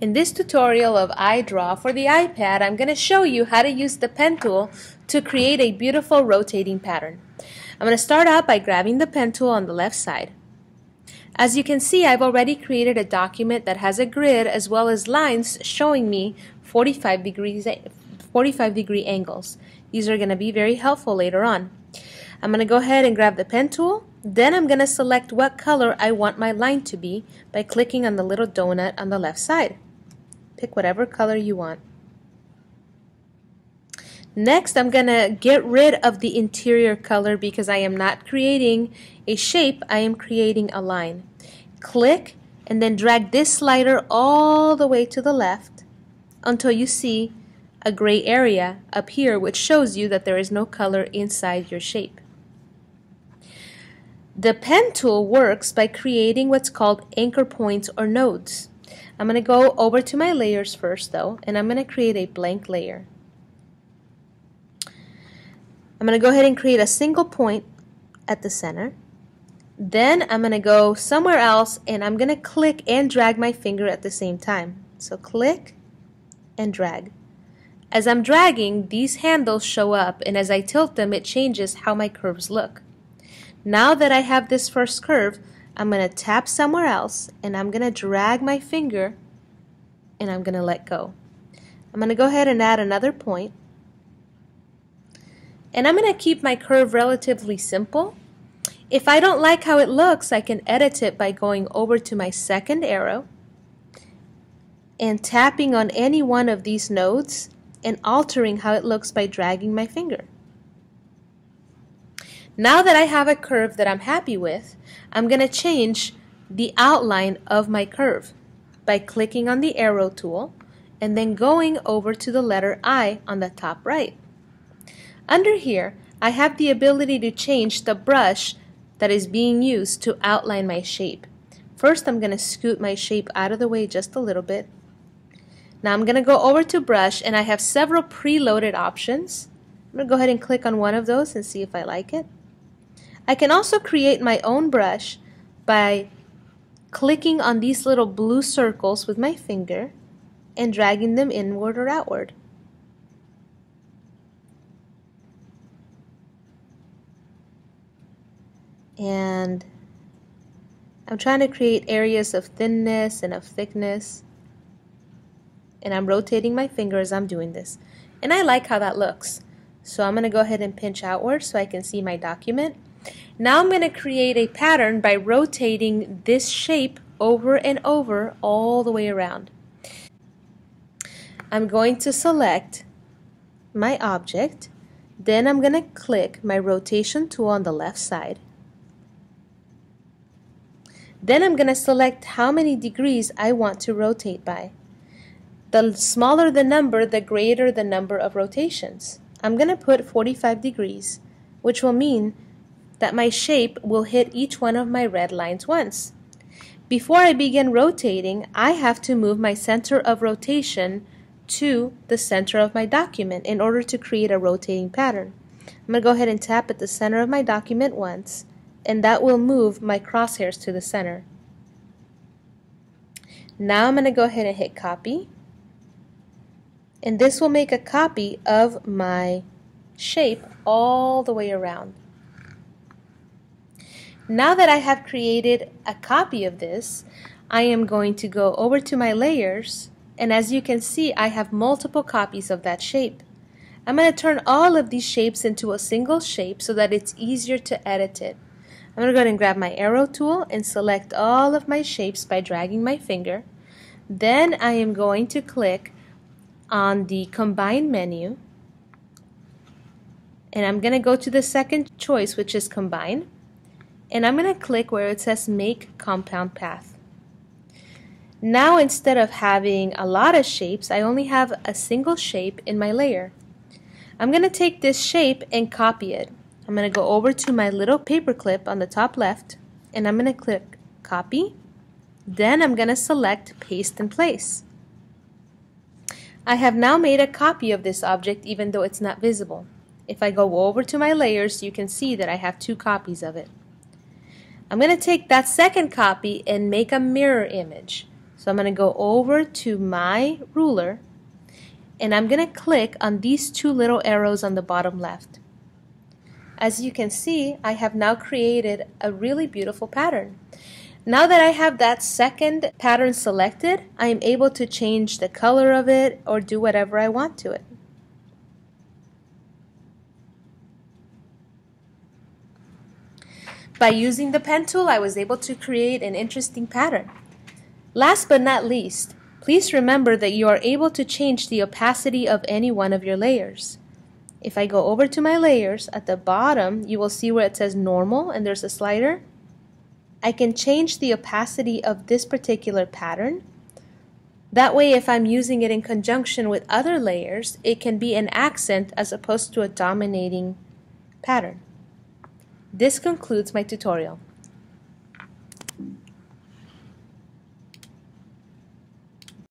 In this tutorial of iDraw for the iPad, I'm going to show you how to use the pen tool to create a beautiful rotating pattern. I'm going to start out by grabbing the pen tool on the left side. As you can see, I've already created a document that has a grid as well as lines showing me 45 degrees 45 degree angles. These are going to be very helpful later on. I'm going to go ahead and grab the pen tool. Then I'm going to select what color I want my line to be by clicking on the little donut on the left side. Pick whatever color you want. Next, I'm going to get rid of the interior color because I am not creating a shape, I am creating a line. Click and then drag this slider all the way to the left until you see a gray area up here which shows you that there is no color inside your shape. The pen tool works by creating what's called anchor points or nodes. I'm going to go over to my layers first though, and I'm going to create a blank layer. I'm going to go ahead and create a single point at the center. Then I'm going to go somewhere else and I'm going to click and drag my finger at the same time. So click and drag. As I'm dragging, these handles show up and as I tilt them, it changes how my curves look. Now that I have this first curve, I'm going to tap somewhere else and I'm going to drag my finger and I'm going to let go. I'm going to go ahead and add another point. And I'm going to keep my curve relatively simple. If I don't like how it looks, I can edit it by going over to my second arrow and tapping on any one of these nodes and altering how it looks by dragging my finger. Now that I have a curve that I'm happy with, I'm going to change the outline of my curve by clicking on the arrow tool and then going over to the letter I on the top right. Under here, I have the ability to change the brush that is being used to outline my shape. First, I'm going to scoot my shape out of the way just a little bit. Now I'm going to go over to brush and I have several preloaded options. I'm going to go ahead and click on one of those and see if I like it. I can also create my own brush by clicking on these little blue circles with my finger and dragging them inward or outward. And I'm trying to create areas of thinness and of thickness. And I'm rotating my finger as I'm doing this. And I like how that looks. So I'm going to go ahead and pinch outward so I can see my document. Now I'm going to create a pattern by rotating this shape over and over all the way around. I'm going to select my object, then I'm going to click my rotation tool on the left side. Then I'm going to select how many degrees I want to rotate by. The smaller the number, the greater the number of rotations. I'm going to put 45 degrees, which will mean that my shape will hit each one of my red lines once. Before I begin rotating, I have to move my center of rotation to the center of my document in order to create a rotating pattern. I'm going to go ahead and tap at the center of my document once, and that will move my crosshairs to the center. Now I'm going to go ahead and hit copy, and this will make a copy of my shape all the way around. Now that I have created a copy of this, I am going to go over to my layers and as you can see I have multiple copies of that shape. I'm going to turn all of these shapes into a single shape so that it's easier to edit it. I'm going to go ahead and grab my arrow tool and select all of my shapes by dragging my finger. Then I am going to click on the combine menu and I'm going to go to the second choice which is combine and I'm going to click where it says make compound path. Now instead of having a lot of shapes, I only have a single shape in my layer. I'm going to take this shape and copy it. I'm going to go over to my little paper clip on the top left and I'm going to click copy. Then I'm going to select paste in place. I have now made a copy of this object even though it's not visible. If I go over to my layers, you can see that I have two copies of it. I'm going to take that second copy and make a mirror image. So I'm going to go over to my ruler and I'm going to click on these two little arrows on the bottom left. As you can see, I have now created a really beautiful pattern. Now that I have that second pattern selected, I am able to change the color of it or do whatever I want to it. By using the pen tool, I was able to create an interesting pattern. Last but not least, please remember that you are able to change the opacity of any one of your layers. If I go over to my layers, at the bottom you will see where it says normal and there's a slider. I can change the opacity of this particular pattern. That way if I'm using it in conjunction with other layers, it can be an accent as opposed to a dominating pattern. This concludes my tutorial.